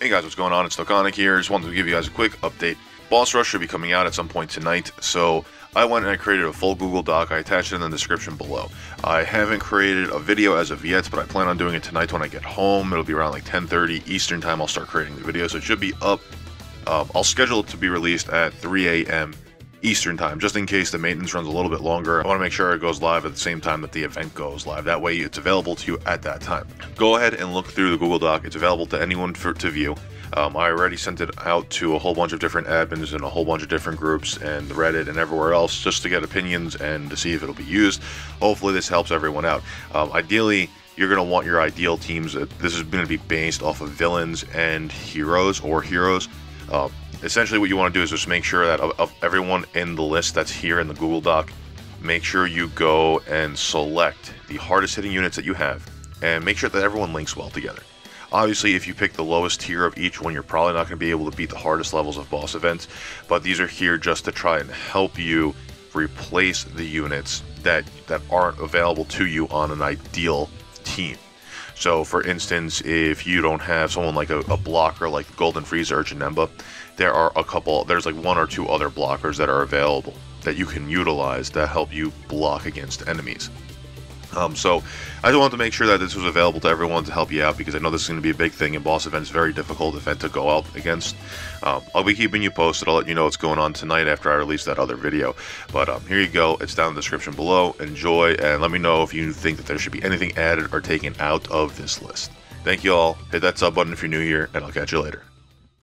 Hey guys, what's going on? It's Dokkanic here. Just wanted to give you guys a quick update. Boss Rush should be coming out at some point tonight, so I went and I created a full Google Doc. I attached it in the description below. I haven't created a video as of yet, but I plan on doing it tonight when I get home. It'll be around like 10:30 Eastern time. I'll start creating the video, so it should be up. Um, I'll schedule it to be released at 3 a.m. Eastern time, just in case the maintenance runs a little bit longer. I want to make sure it goes live at the same time that the event goes live. That way, it's available to you at that time. Go ahead and look through the Google Doc. It's available to anyone for, to view. Um, I already sent it out to a whole bunch of different admins and a whole bunch of different groups and Reddit and everywhere else just to get opinions and to see if it'll be used. Hopefully, this helps everyone out. Um, ideally, you're going to want your ideal teams. This is going to be based off of villains and heroes or heroes. Uh, essentially what you want to do is just make sure that of, of, everyone in the list that's here in the Google Doc, make sure you go and select the hardest hitting units that you have and make sure that everyone links well together. Obviously, if you pick the lowest tier of each one, you're probably not going to be able to beat the hardest levels of boss events, but these are here just to try and help you replace the units that, that aren't available to you on an ideal team. So, for instance, if you don't have someone like a, a blocker like Golden Frieza or Janemba, there are a couple, there's like one or two other blockers that are available that you can utilize that help you block against enemies. Um, so I just wanted to make sure that this was available to everyone to help you out because I know this is going to be a big thing in boss events, very difficult event to go out against. Um, I'll be keeping you posted. I'll let you know what's going on tonight after I release that other video. But um, here you go. It's down in the description below. Enjoy and let me know if you think that there should be anything added or taken out of this list. Thank you all. Hit that sub button if you're new here, and I'll catch you later.